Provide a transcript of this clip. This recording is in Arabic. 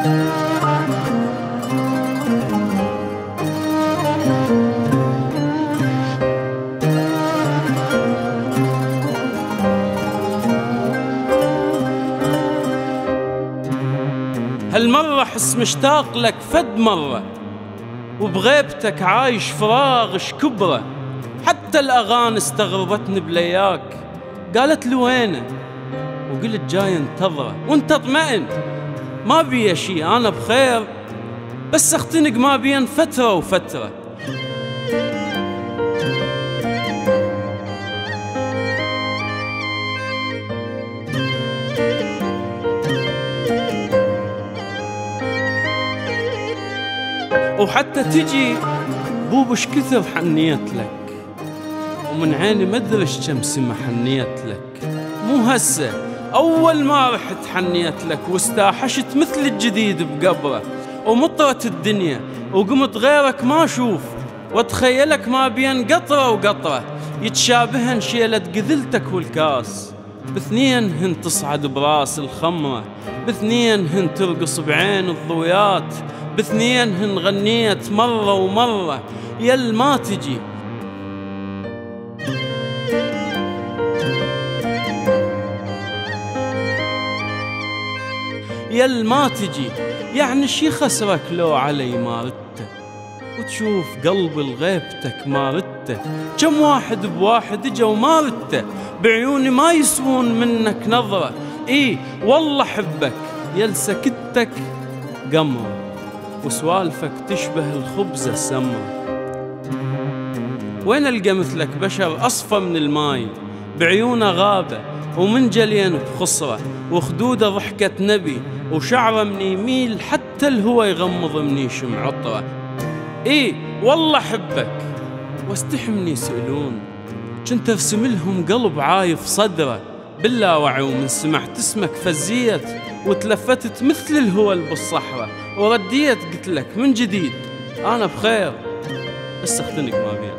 هالمرة حس مشتاق لك فد مرة وبغيبتك عايش فراغ شكبرة. حتى الأغاني استغربتني بلياك. قالت له وينه وقلت جاي انتظره. وانت اطمئن. ما بي شي أنا بخير بس أختنق ما بين فترة وفترة. وحتى تجي بوبش كثر حنيت لك ومن عيني ما أدري كم سما حنيت لك. مو هسه أول ما رحت حنيت لك واستاحشت مثل الجديد بقبره ومطرت الدنيا وقمت غيرك ما أشوف واتخيلك ما بين قطرة وقطرة يتشابهن شيلة قذلتك والكاس. باثنين هن تصعد براس الخمرة باثنين هن ترقص بعين الضويات باثنين هن غنيت مرة ومرة يل ما تجي. يل ما تجي يعني شي خسرك لو علي ما ردته وتشوف قلب الغيبتك ما ردته كم واحد بواحد اجا وما ردته بعيوني ما يسوون منك نظرة. إي والله حبك يل سكتك قمرة وسوالفك تشبه الخبزة السمرة وين ألقى مثلك بشر أصفى من الماي؟ بعيونه غابة. ومن جلين بخصرة وخدوده ضحكة نبي وشعره من يميل حتى الهوى يغمض منيش معطره إيه والله حبك واستحي من يسألون. كنت ارسم لهم قلب عايف صدرة. باللاوعي ومن سمعت اسمك فزيت وتلفتت مثل الهوى بالصحراء ورديت قلت لك من جديد. أنا بخير. بس اختنق ما بين